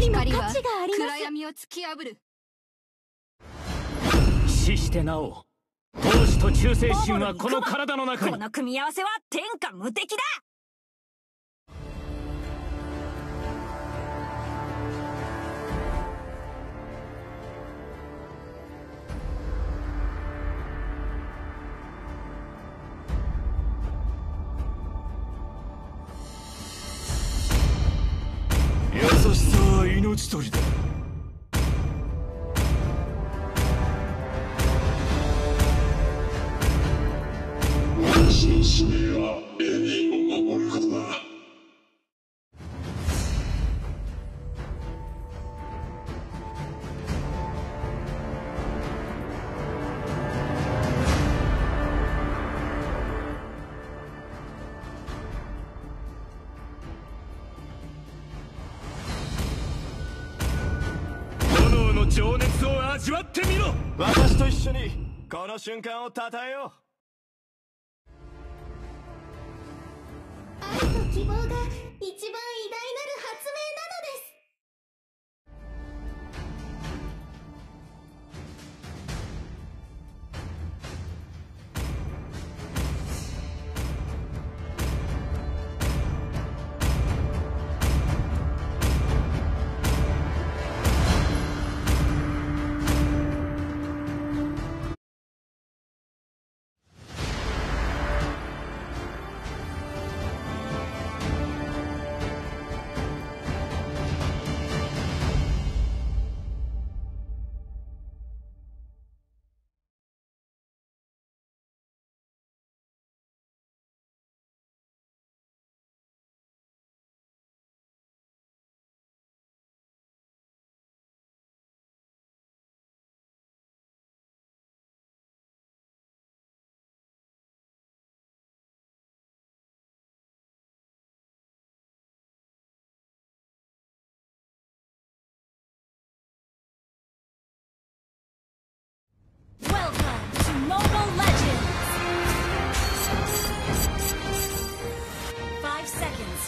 りも価値があります。暗闇を突き破る。死してなお闘志と忠誠心はこの体の中に。この組み合わせは天下無敵だ命取りだ。私の使命はの瞬間をたたえよう。愛と希望が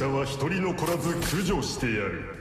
者は一人残らず駆除してやる。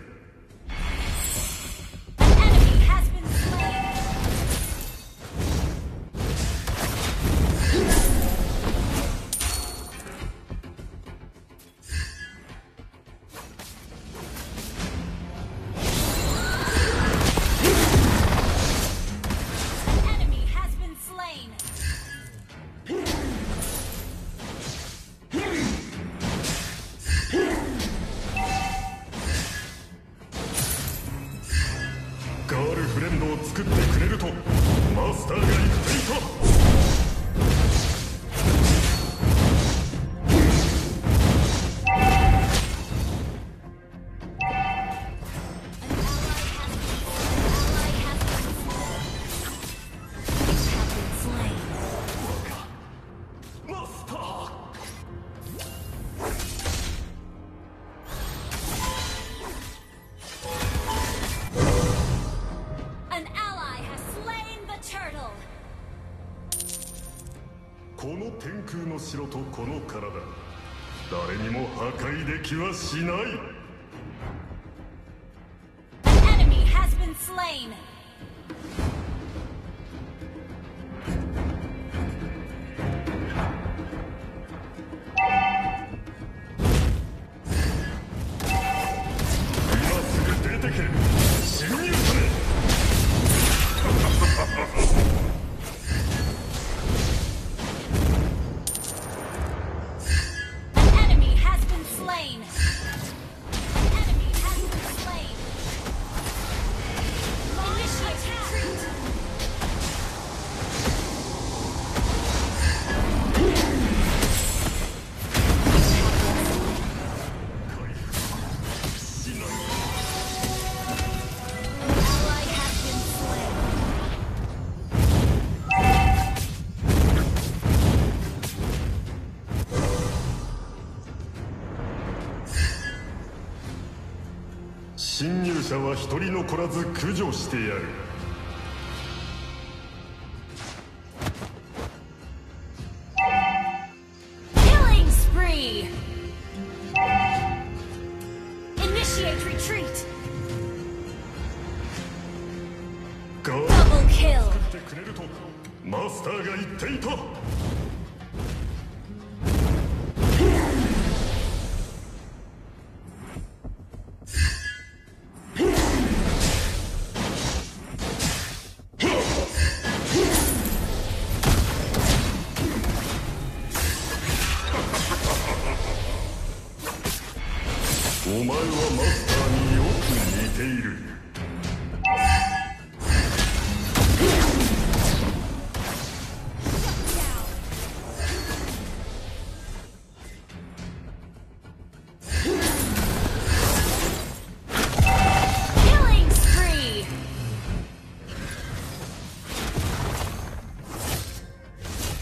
この天空の城とこの体誰にも破壊できはしない An enemy has been slain! 者は一人残らず駆除してやる。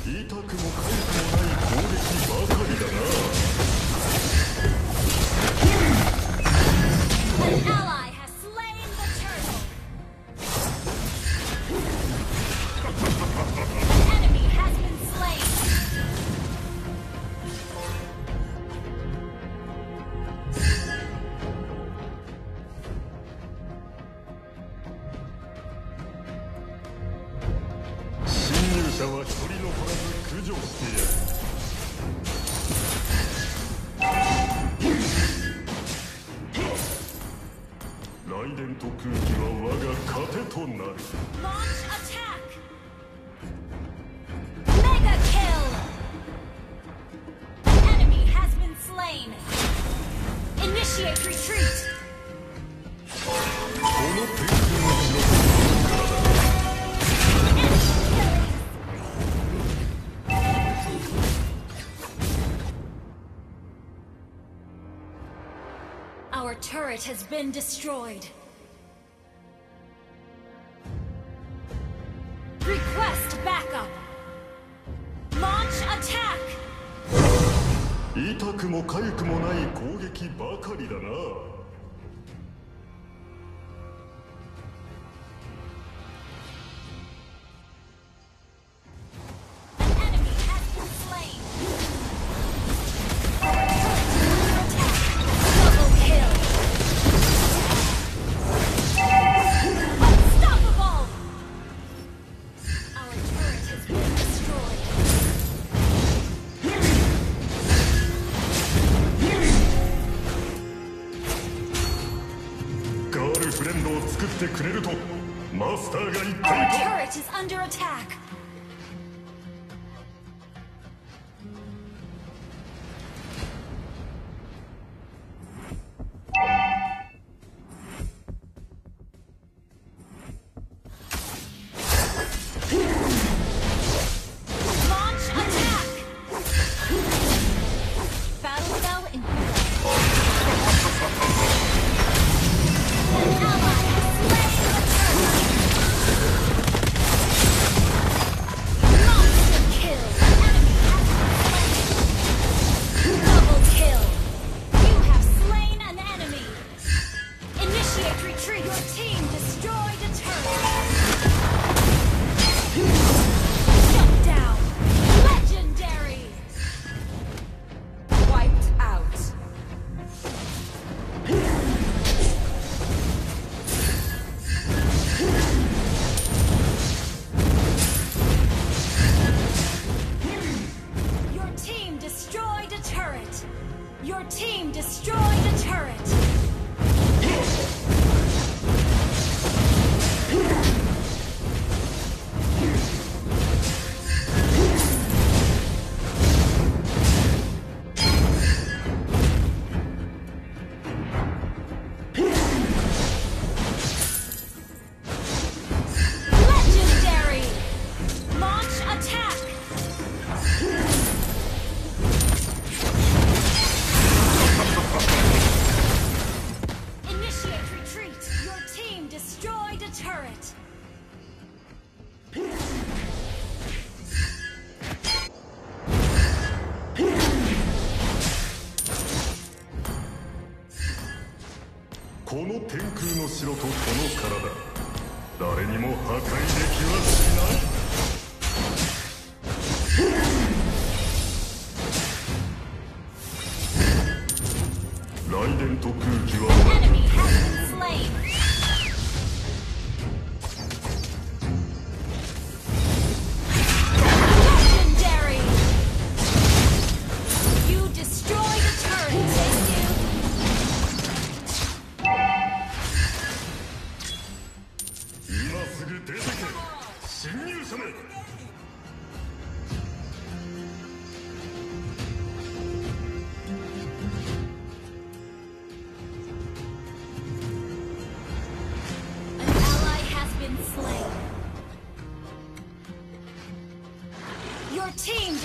痛くもかゆくもない攻撃ばかりだな。has been destroyed. is under attack.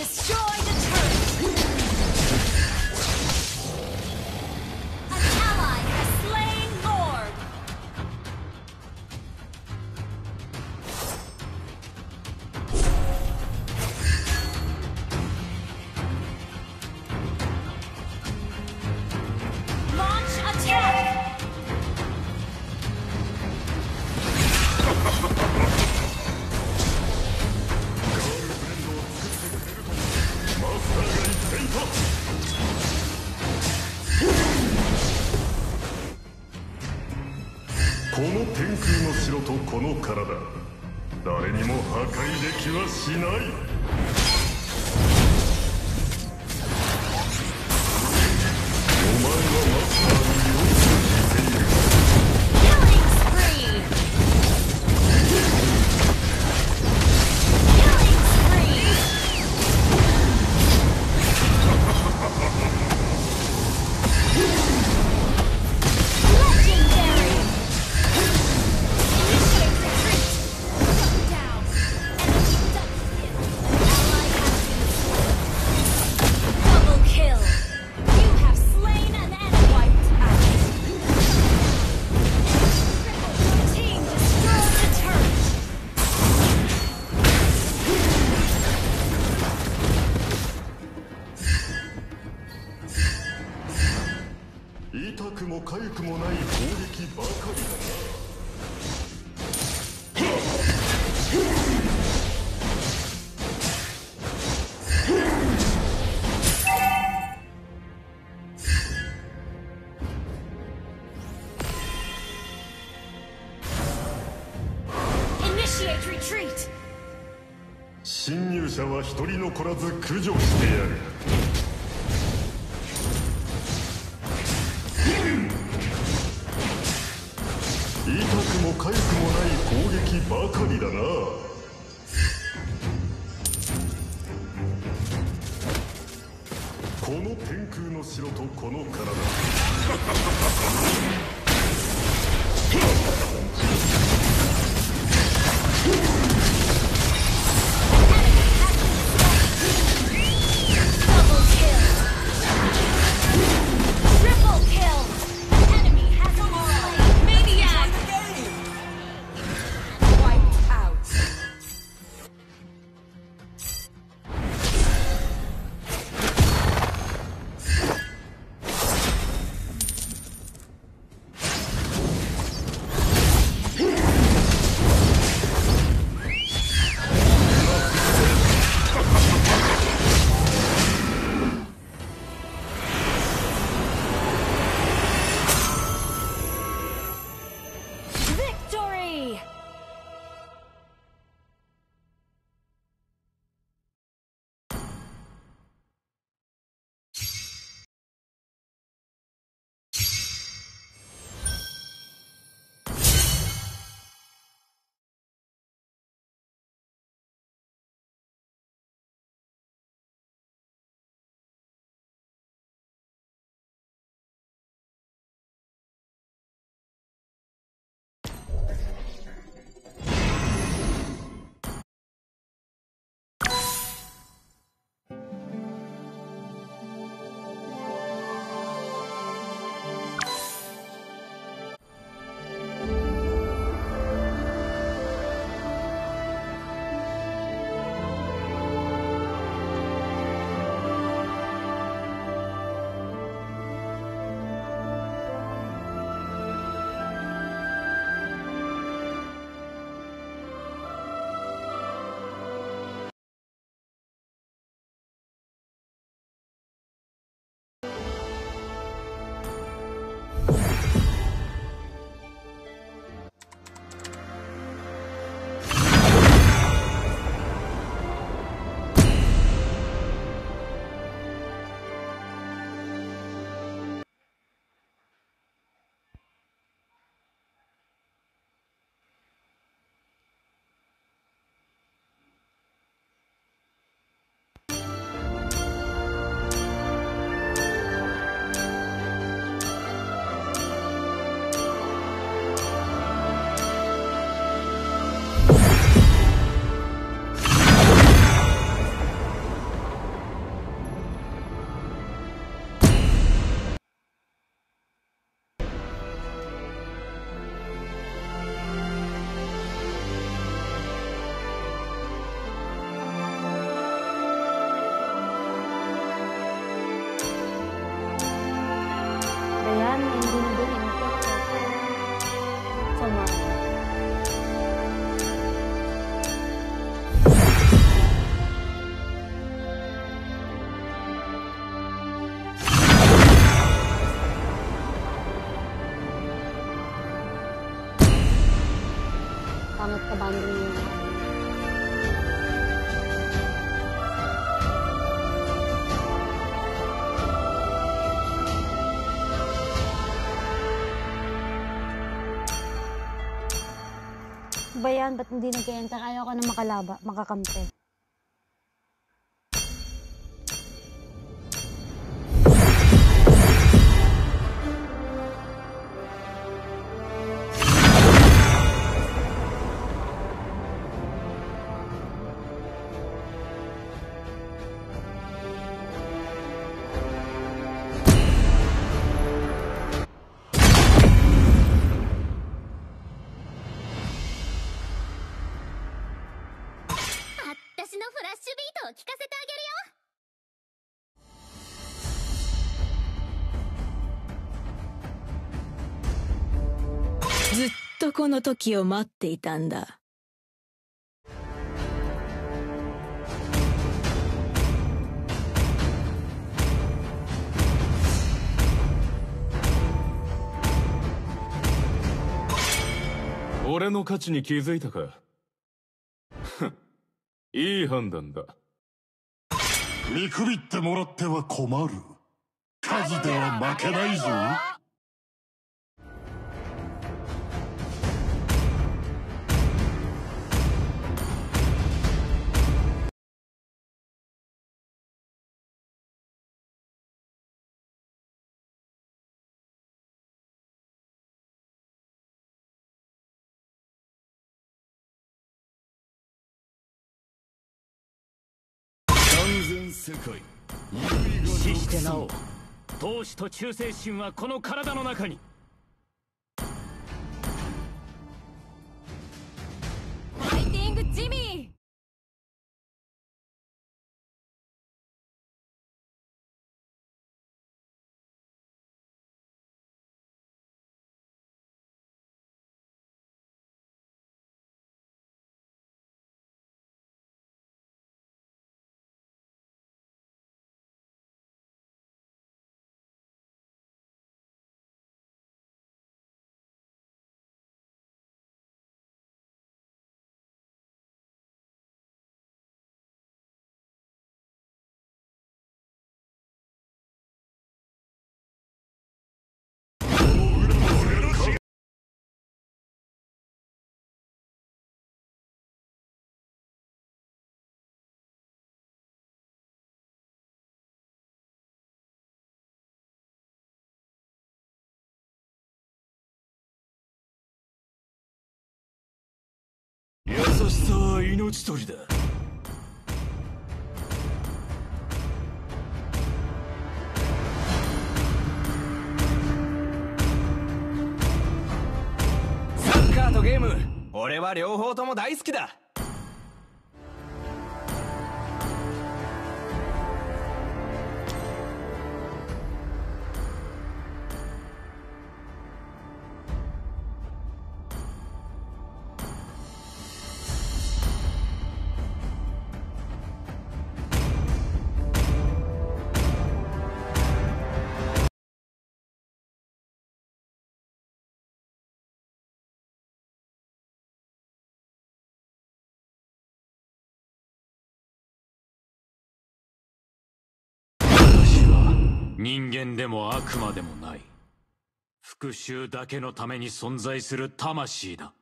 Destroy 残らず駆除してやる。痛くも痒くもない攻撃ばかりだな。この天空の城とこの体。Yan? Ba't hindi nag-enter? Ayaw ka na makalaba, makakampi. ずっとこの時を待っていたんだ。俺の価値に気づいたか？いい判断だ。見くびってもらっては困る。数では負けないぞ世界死してなお闘志と忠誠心はこの体の中にファイティングジミー。優しさは命取りだ。サッカーとゲーム俺は両方とも大好きだ。人間でも悪魔でもない。復讐だけのために存在する魂だ。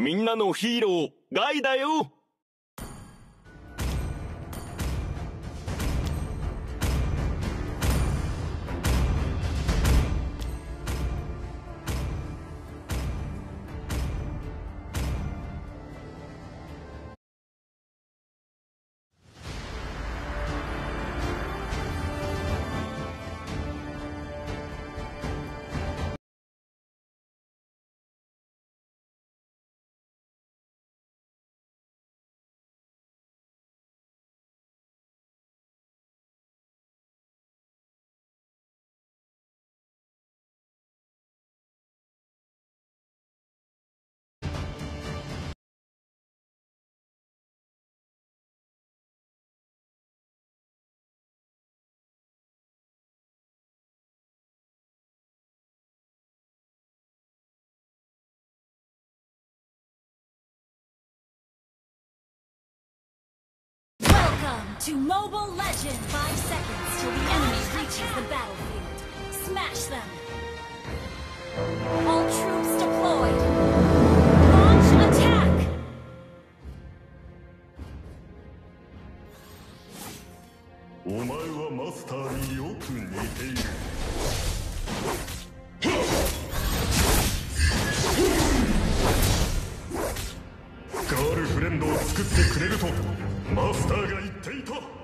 みんなのヒーローガイだよ。To Mobile Legend! Five seconds till the enemy reaches the battlefield. Smash them! All troops deployed! Launch attack! お前はマスターによく似ているガールフレンドを作ってくれるとマスターが言っていた。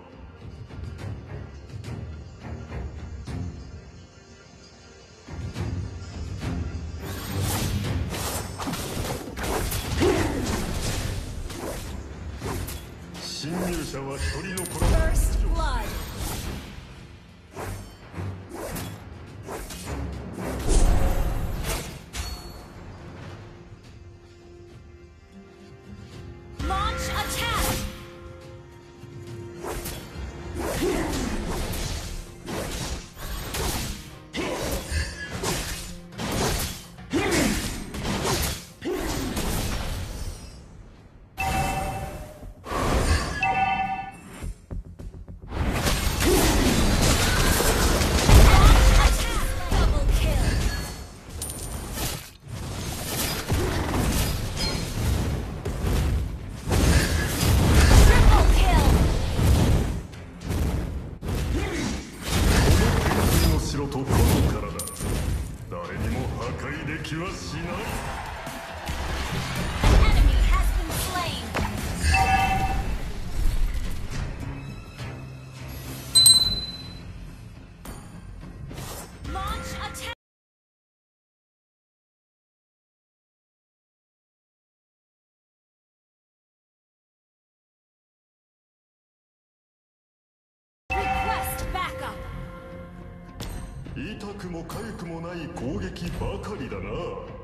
痛くも痒くもない攻撃ばかりだな。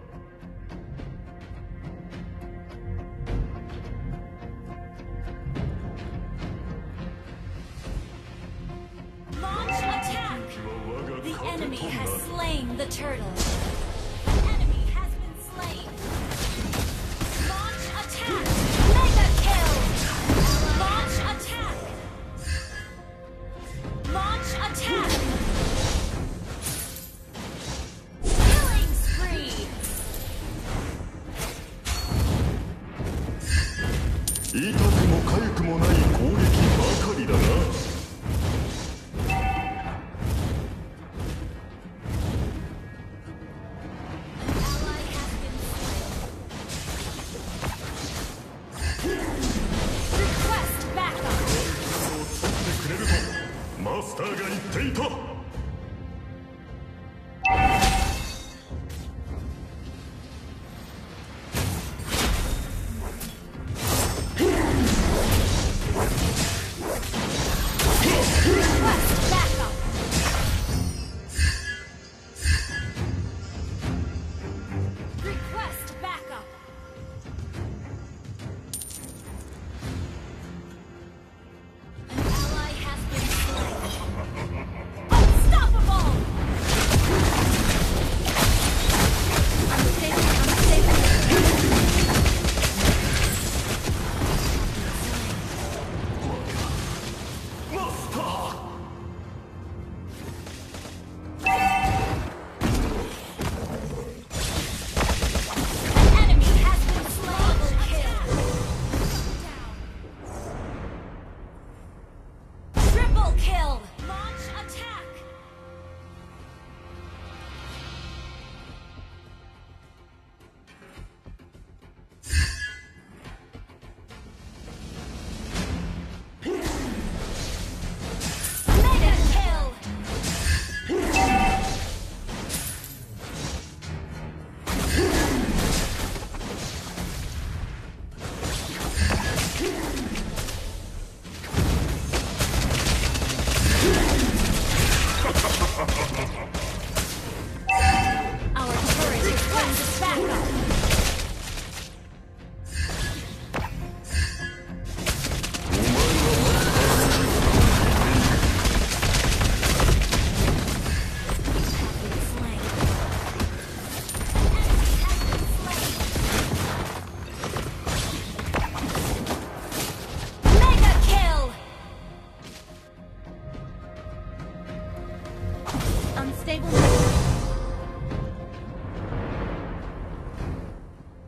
かゆくもない攻撃ばかりだな。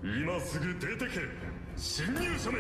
今すぐ出てけ。侵入者め。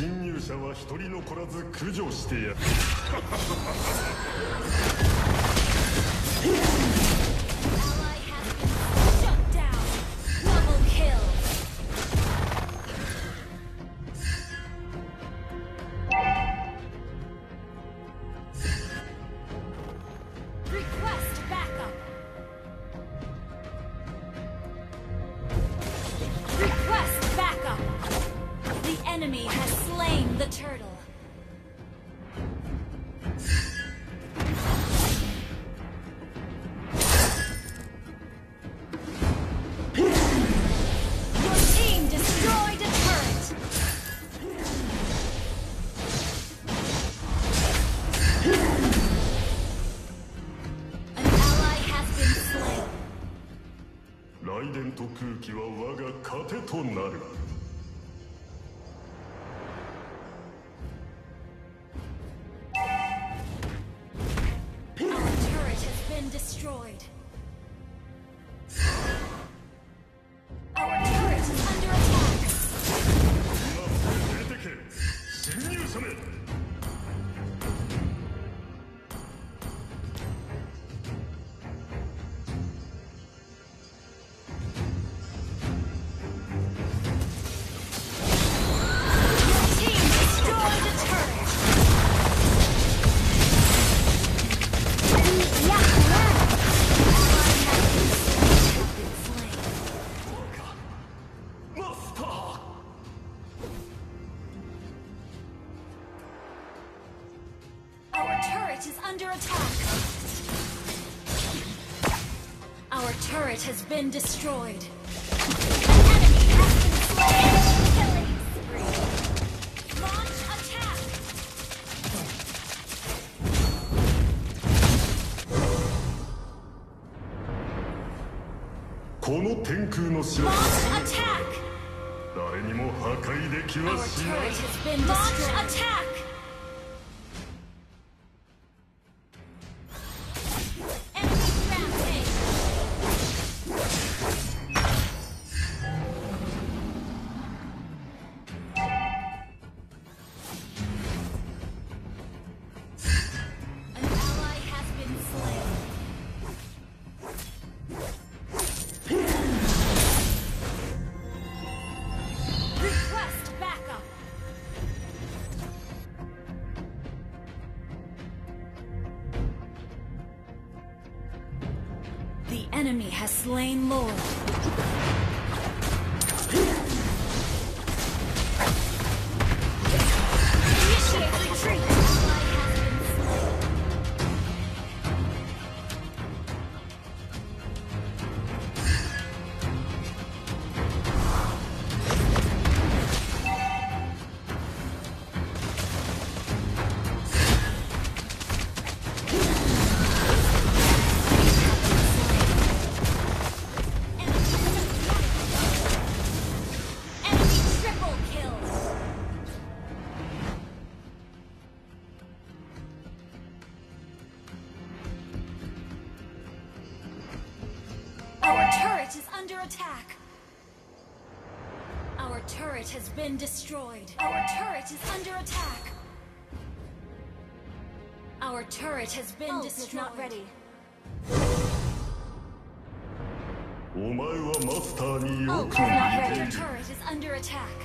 侵入者は一人残らず駆除してやる。destroyed. この天空の城誰にも破壊できはしない。enemy has slain Lord. turret has been oh, destroyed. Not ready. Oh, not ready. Turret is under attack.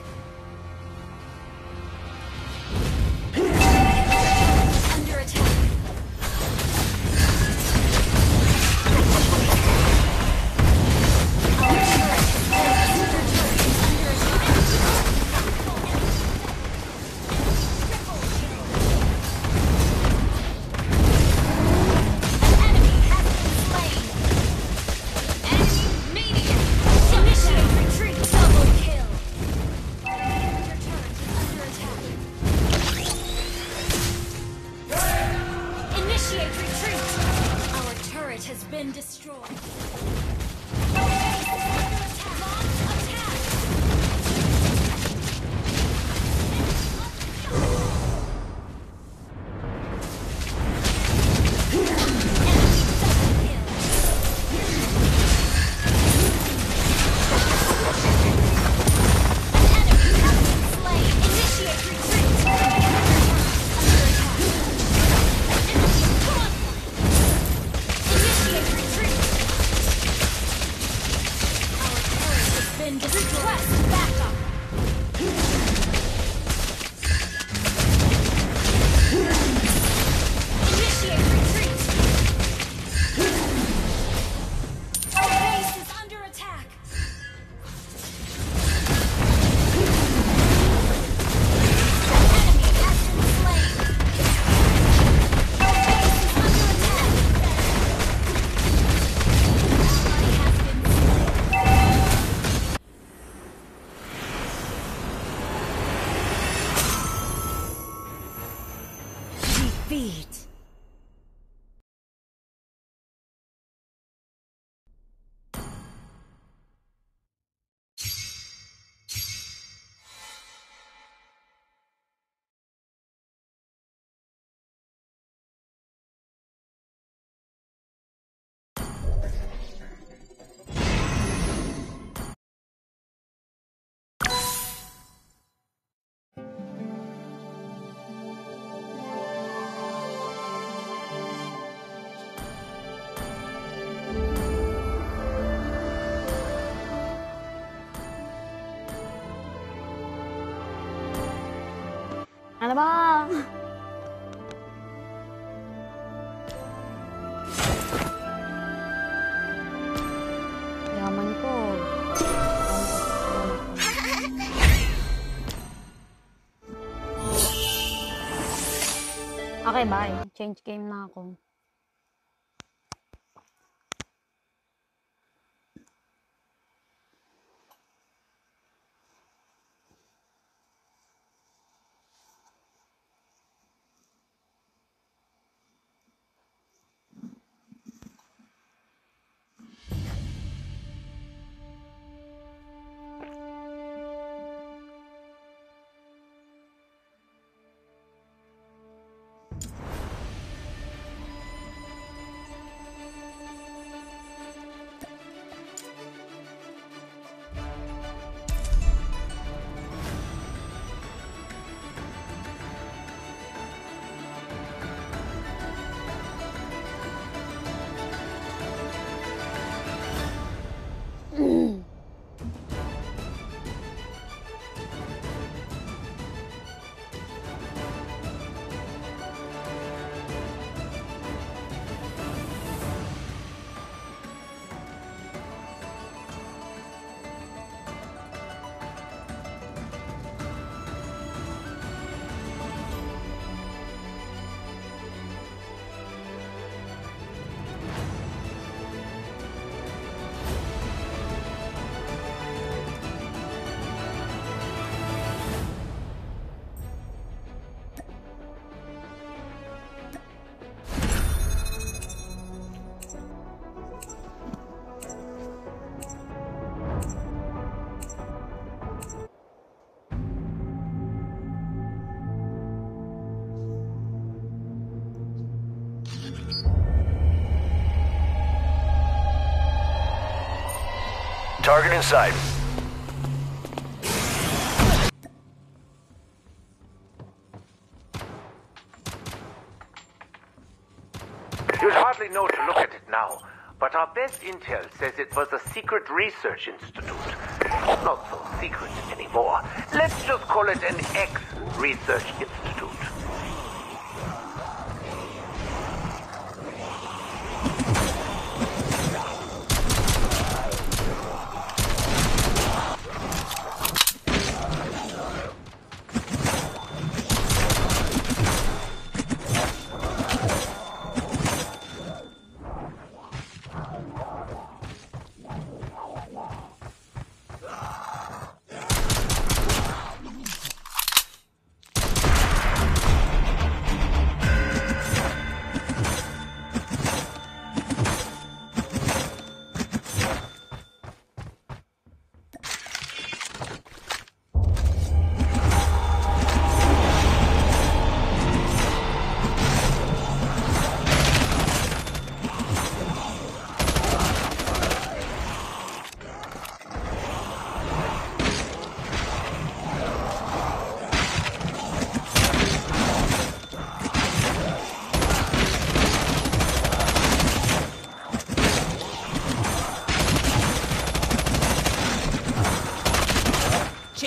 has been destroyed. Ano ba? Yaman ko. Okay, bye. Change game na ako. Target in sight. You'd hardly know to look at it now, but our best intel says it was a secret research institute. Not so secret anymore. Let's just call it an X research institute.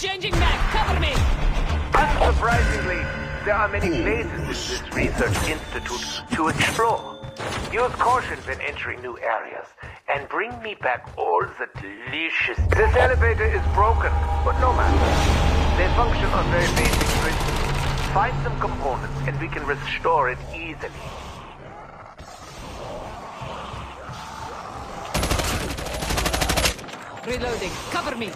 Changing mag. Cover me. Unsurprisingly, there are many places in this research institute to explore. Use caution when entering new areas, and bring me back all the delicious... This elevator is broken, but no matter. They function on very basic principles. Find some components, and we can restore it easily. Reloading. Cover me.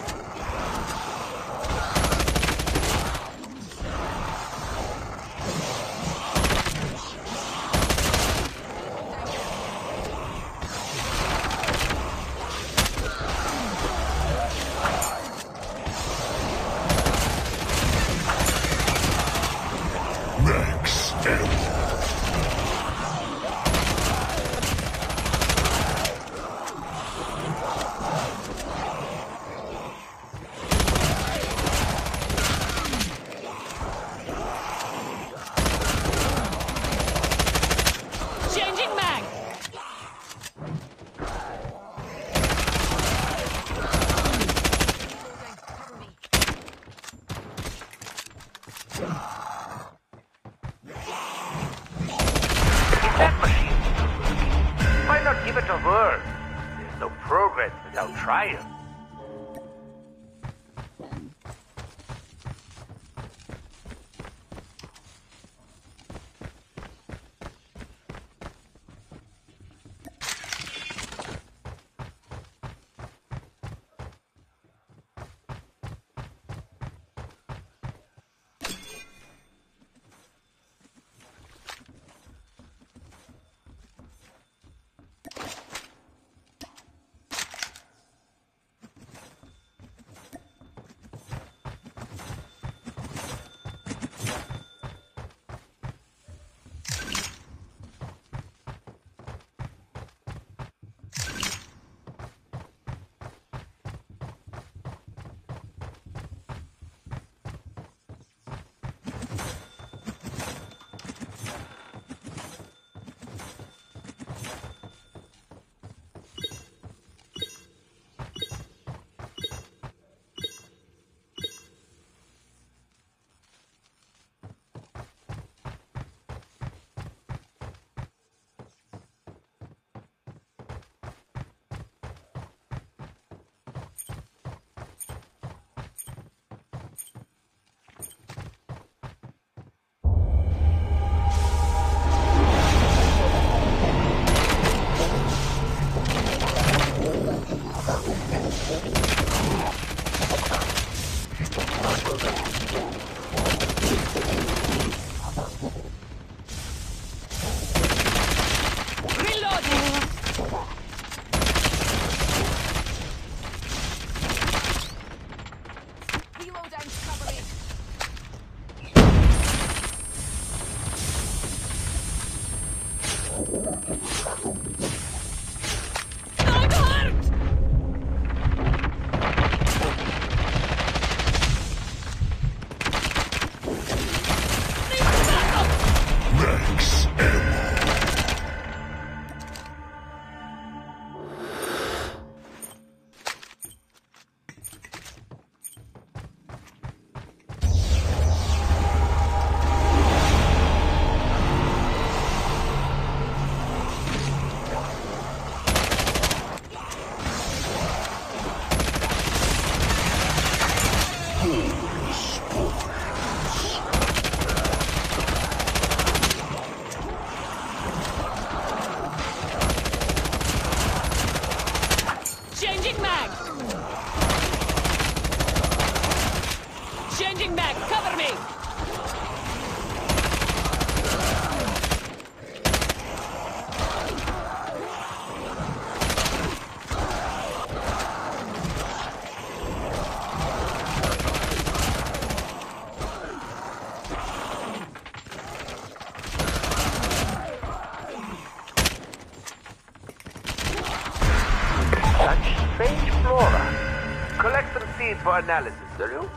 Seeds for analysis, will you?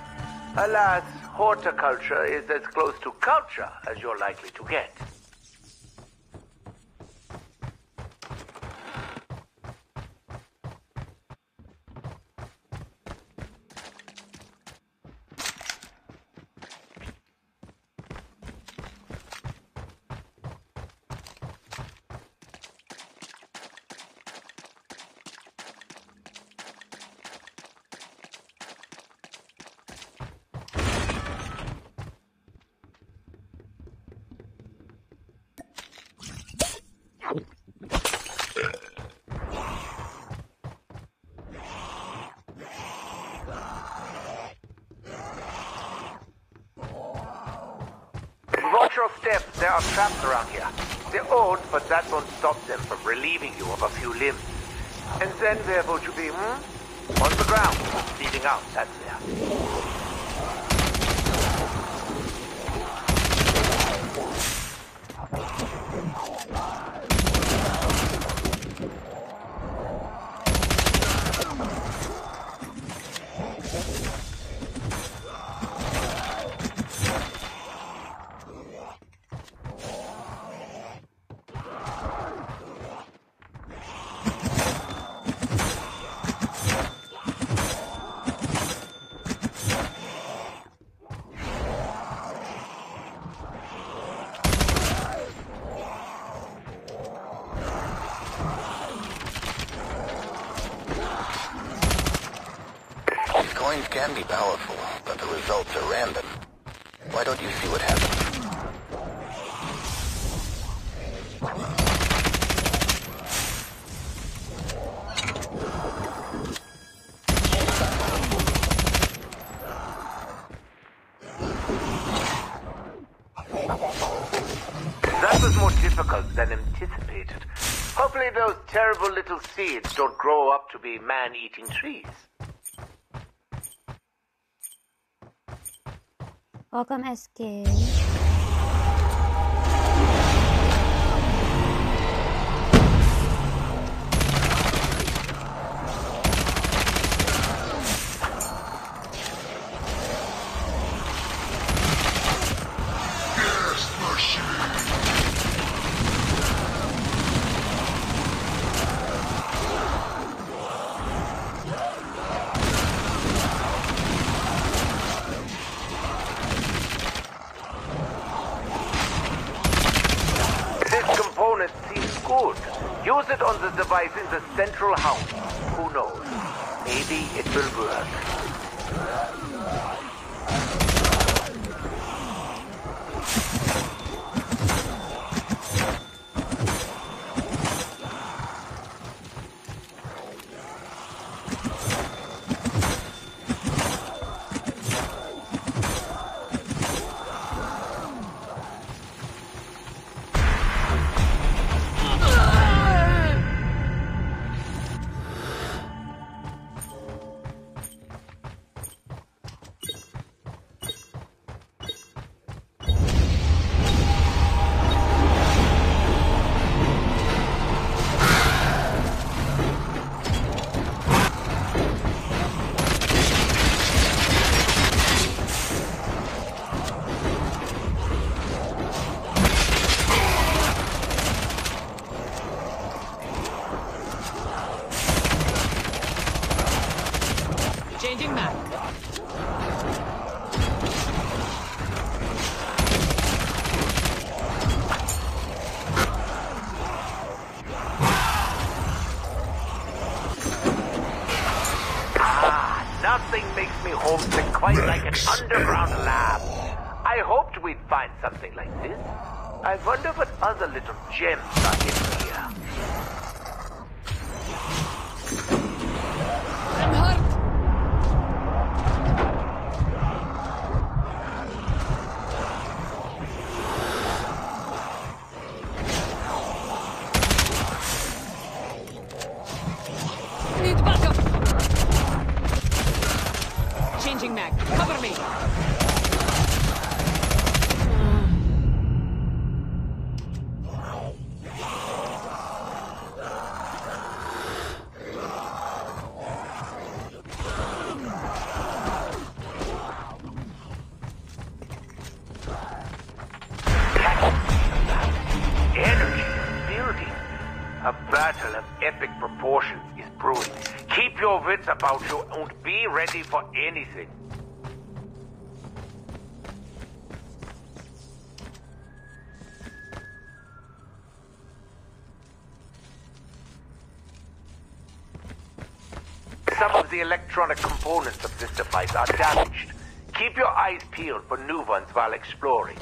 Alas, horticulture is as close to culture as you're likely to get. Watch your steps. There are traps around here. They're old, but that won't stop them from relieving you of a few limbs. And then where would you be, hmm? On the ground, bleeding out, that's there. Little seeds don't grow up to be man-eating trees. Welcome, SK. electronic components of this device are damaged. Keep your eyes peeled for new ones while exploring.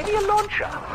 Maybe a launcher.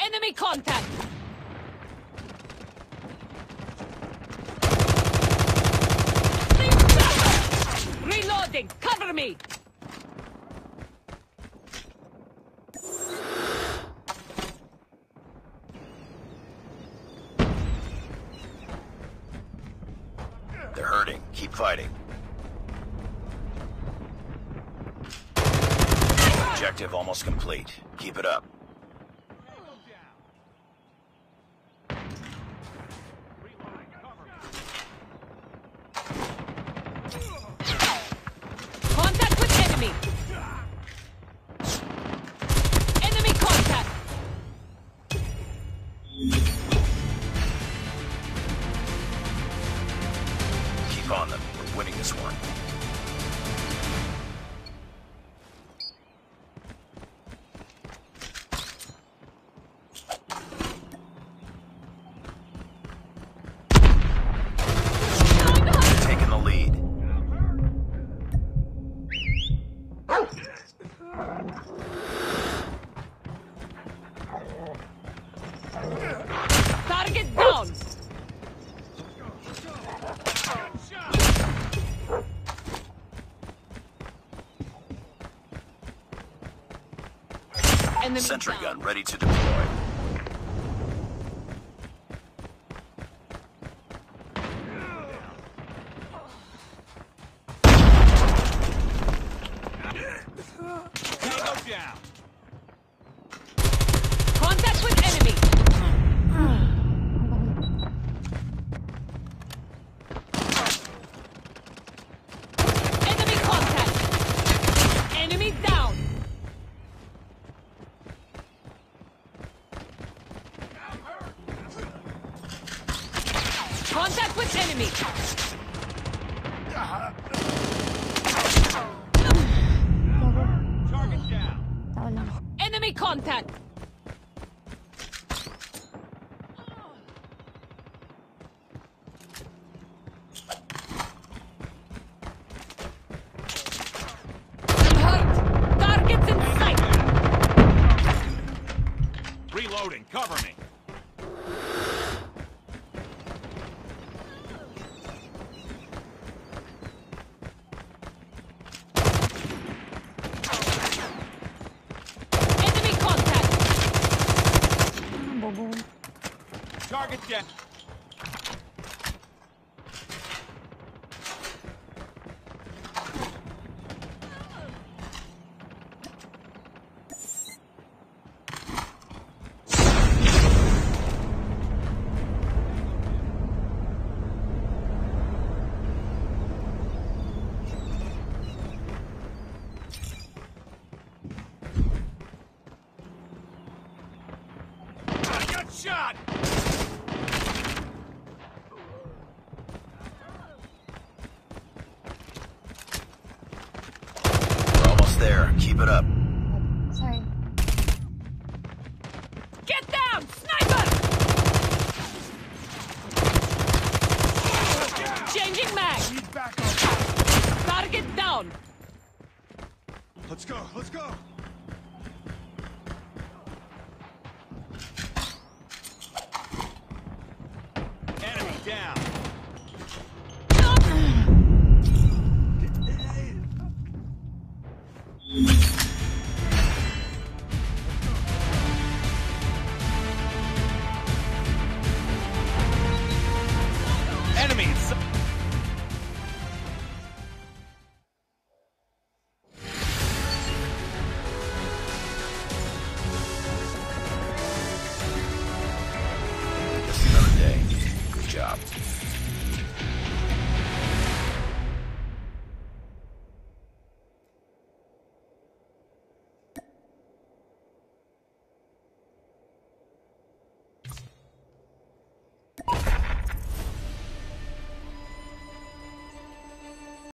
Enemy contact! Reloading! Cover me! They're hurting. Keep fighting. Objective almost complete. Keep it up. Sentry gun ready to deploy.